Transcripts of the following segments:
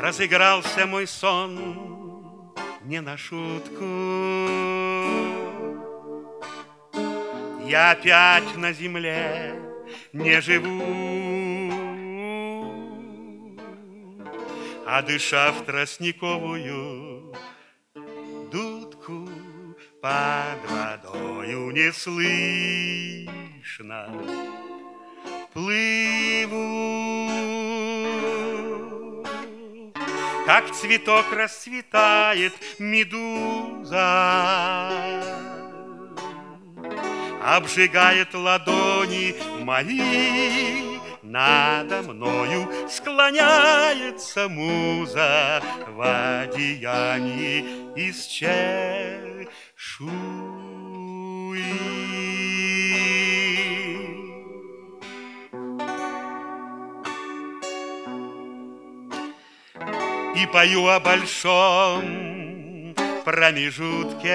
Разыгрался мой сон не на шутку. Я опять на земле не живу, А дыша в тростниковую дудку под водою не слышно плыву. Как цветок расцветает медуза, Обжигает ладони мои, Надо мною склоняется муза В одеянии из чешуи. И пою о большом промежутке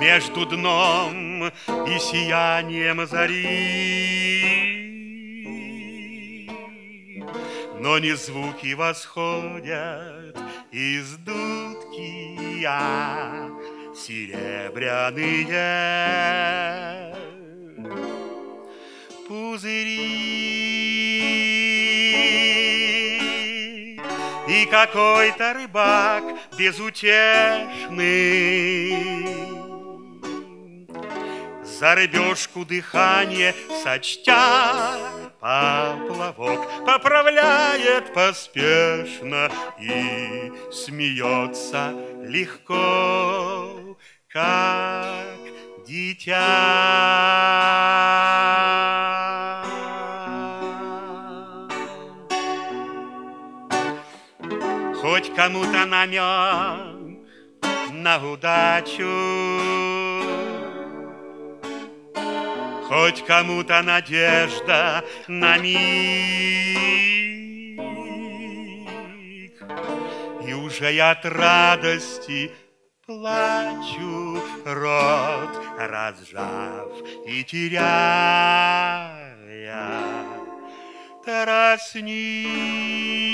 между дном и сиянием зари. Но не звуки восходят из дудки, а серебряные пузыри. И какой-то рыбак безутешный за рыбешку дыхание сочтя Поплавок поправляет поспешно И смеется легко, как дитя. Хоть кому-то намек на удачу Хоть кому-то надежда на миг, И уже я от радости плачу, рот разжав и теряя тростник.